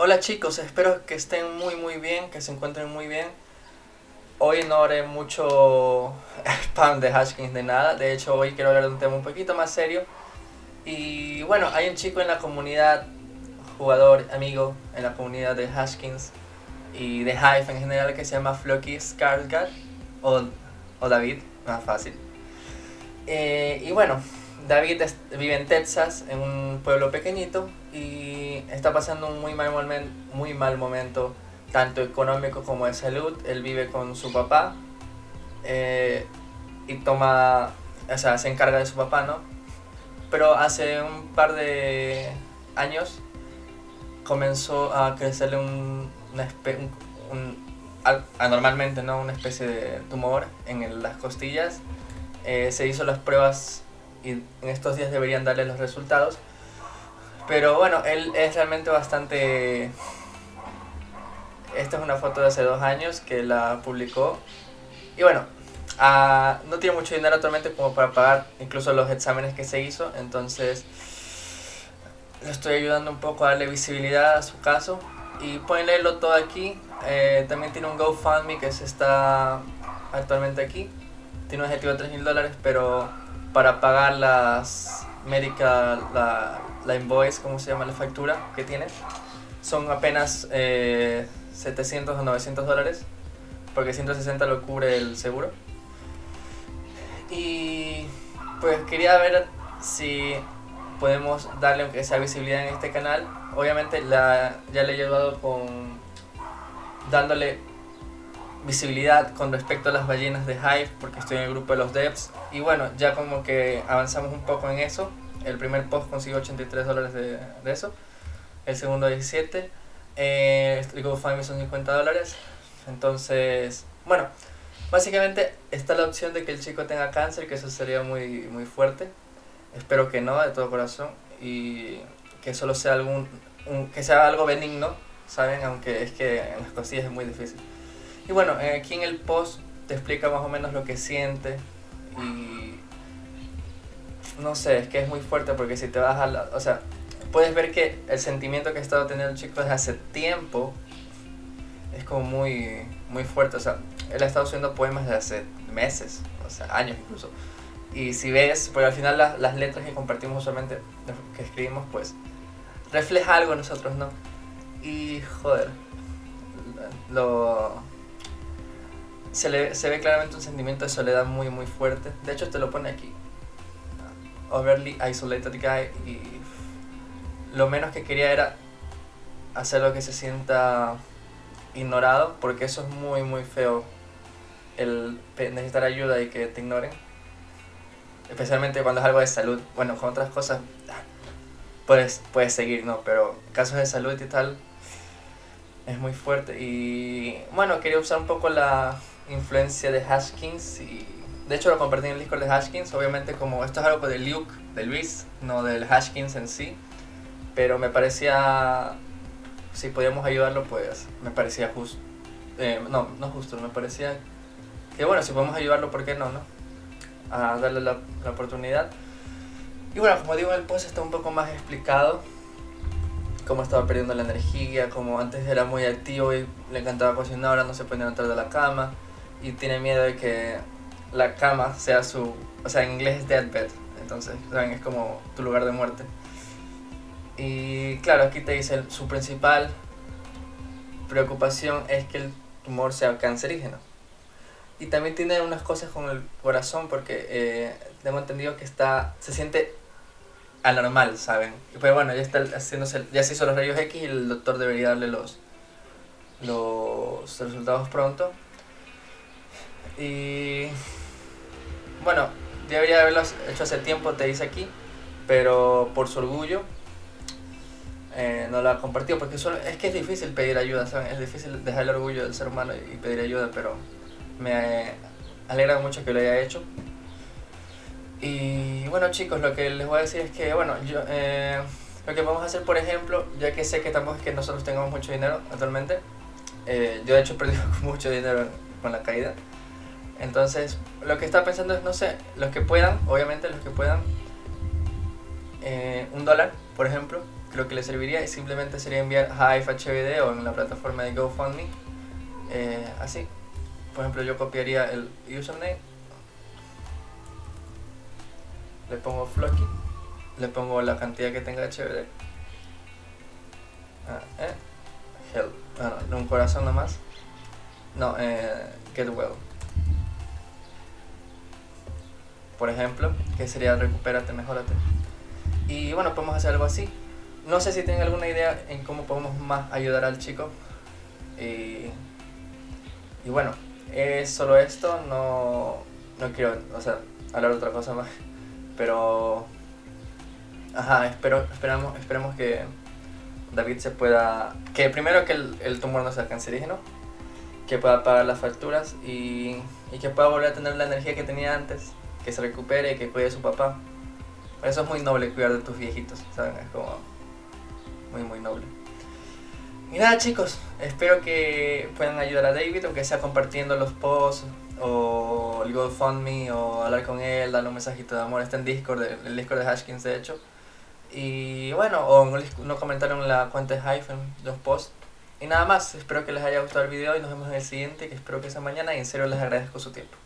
Hola chicos, espero que estén muy muy bien, que se encuentren muy bien. Hoy no haré mucho spam de Hashkins de nada, de hecho hoy quiero hablar de un tema un poquito más serio. Y bueno, hay un chico en la comunidad, jugador, amigo, en la comunidad de Hashkins y de Hive en general que se llama Flocky Skarsgård o, o David, más fácil. Eh, y bueno, David vive en Texas, en un pueblo pequeñito, y está pasando un muy mal, muy mal momento, tanto económico como de salud. Él vive con su papá eh, y toma, o sea, se encarga de su papá, ¿no? Pero hace un par de años comenzó a crecerle un, una anormalmente, ¿no? Una especie de tumor en las costillas. Eh, se hizo las pruebas y en estos días deberían darle los resultados. Pero bueno, él es realmente bastante... Esta es una foto de hace dos años que la publicó. Y bueno, ah, no tiene mucho dinero actualmente como para pagar incluso los exámenes que se hizo. Entonces, le estoy ayudando un poco a darle visibilidad a su caso. Y pueden leerlo todo aquí. Eh, también tiene un GoFundMe que se está actualmente aquí. Tiene un objetivo de 3 mil dólares, pero para pagar las medical, la, la invoice, ¿cómo se llama la factura que tiene? Son apenas 700 eh, o 900 dólares, porque 160 lo cubre el seguro. Y pues quería ver si podemos darle aunque sea visibilidad en este canal. Obviamente la, ya le he ayudado con dándole visibilidad con respecto a las ballenas de Hive porque estoy en el grupo de los devs y bueno ya como que avanzamos un poco en eso el primer post consiguió 83 dólares de, de eso. El segundo 17 eh, el GoFundMe son 50 dólares. Entonces bueno básicamente está la opción de que el chico tenga cáncer que eso sería muy muy fuerte. Espero que no de todo corazón. Y que solo sea algún que sea algo benigno saben aunque es que en las cosillas es muy difícil. Y bueno, eh, aquí en el post te explica más o menos lo que siente no sé, es que es muy fuerte porque si te vas a la, o sea, puedes ver que el sentimiento que ha estado teniendo el chico desde hace tiempo es como muy muy fuerte, o sea, él ha estado subiendo poemas desde hace meses, o sea, años incluso. Y si ves, porque al final las letras que compartimos usualmente, que escribimos, pues refleja algo en nosotros, ¿no? Y joder, lo se, le, se ve claramente un sentimiento de soledad muy muy fuerte. De hecho te lo pone aquí. Overly isolated guy y lo menos que quería era hacer lo que se sienta ignorado porque eso es muy muy feo el necesitar ayuda y que te ignoren. Especialmente cuando es algo de salud. Bueno con otras cosas puedes, puedes seguir no pero casos de salud y tal es muy fuerte. Y bueno quería usar un poco la influencia de Hashkins y de hecho lo compartí en el Discord de Hashkins, obviamente como esto es algo de Luke, de Luis, no del Hashkins en sí, pero me parecía, si podíamos ayudarlo pues me parecía justo, eh, no, no justo, me parecía que bueno, si podemos ayudarlo, ¿por qué no, no? A darle la, la oportunidad. Y bueno, como digo, el post está un poco más explicado, cómo estaba perdiendo la energía, como antes era muy activo y le encantaba cocinar, ahora no se puede levantar de la cama y tiene miedo de que la cama sea su, o sea, en inglés es deathbed, entonces, ¿saben? Es como tu lugar de muerte. Y claro, aquí te dice su principal preocupación es que el tumor sea cancerígeno. Y también tiene unas cosas con el corazón porque eh, entendido que está, se siente anormal, ¿saben? Pero bueno, ya está haciéndose, ya se hizo los rayos X y el doctor debería darle los, los resultados pronto. Y bueno, debería haberlos hecho hace tiempo, te dice aquí, pero por su orgullo eh, no lo ha compartido, porque es que es difícil pedir ayuda, ¿saben? Es difícil dejar el orgullo del ser humano y pedir ayuda, pero me alegra mucho que lo haya hecho. Y bueno chicos, lo que les voy a decir es que, bueno, yo, eh, lo que vamos a hacer, por ejemplo, ya que sé que tampoco es que nosotros tengamos mucho dinero actualmente, eh, yo de hecho he perdido mucho dinero con la caída, entonces, lo que está pensando es, no sé, los que puedan, obviamente los que puedan, eh, un dólar, por ejemplo, lo que le serviría simplemente sería enviar Hive HBD o en la plataforma de GoFundMe. Eh, así. Por ejemplo, yo copiaría el username. Le pongo Flocky. Le pongo la cantidad que tenga HBD. Ah, eh. Help. Un corazón nomás. No, eh, get well. Por ejemplo, que sería recupérate, mejórate. Y bueno, podemos hacer algo así. No sé si tienen alguna idea en cómo podemos más ayudar al chico. Y, y bueno, es solo esto, no, no quiero, o sea, hablar de otra cosa más. Pero, ajá, espero, esperamos, esperemos que David se pueda, que primero que el, el tumor no sea cancerígeno, que pueda pagar las facturas y, y que pueda volver a tener la energía que tenía antes, que se recupere que cuide a su papá. Eso es muy noble cuidar de tus viejitos, ¿saben? Es como muy, muy noble. Y nada chicos, espero que puedan ayudar a David, aunque sea compartiendo los posts o el GoFundMe o hablar con él, darle un mensajito de amor. Está en Discord, el Discord de Hashkins de hecho. Y bueno, o no comentaron en la cuenta de Hyphen, los posts. Y nada más, espero que les haya gustado el video y nos vemos en el siguiente, que espero que sea mañana y en serio les agradezco su tiempo.